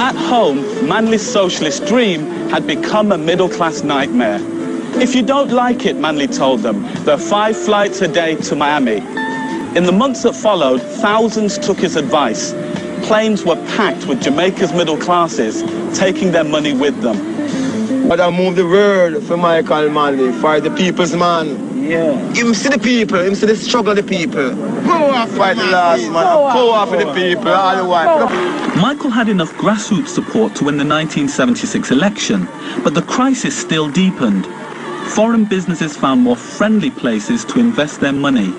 At home, Manley's socialist dream had become a middle-class nightmare. If you don't like it, Manly told them, there are five flights a day to Miami. In the months that followed, thousands took his advice. Planes were packed with Jamaica's middle classes, taking their money with them. But I move the world for Michael Manley, for the people's man. Yeah. Him see the people, him see the struggle of the people. Go off fight the last man, go off with the people all the while. Michael had enough grassroots support to win the 1976 election, but the crisis still deepened. Foreign businesses found more friendly places to invest their money.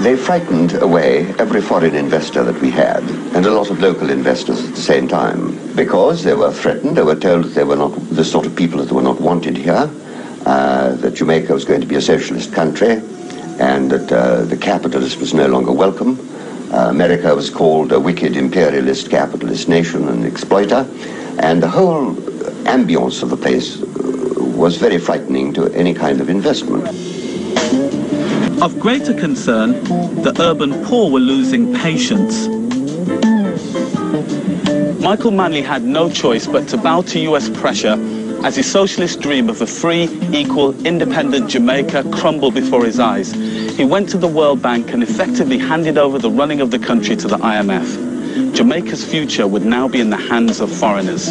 They frightened away every foreign investor that we had, and a lot of local investors at the same time, because they were threatened. They were told that they were not the sort of people that were not wanted here, uh, that Jamaica was going to be a socialist country, and that uh, the capitalist was no longer welcome. Uh, America was called a wicked imperialist capitalist nation and exploiter, and the whole ambience of the place uh, was very frightening to any kind of investment. Of greater concern, the urban poor were losing patience. Michael Manley had no choice but to bow to US pressure as his socialist dream of a free, equal, independent Jamaica crumbled before his eyes. He went to the World Bank and effectively handed over the running of the country to the IMF. Jamaica's future would now be in the hands of foreigners.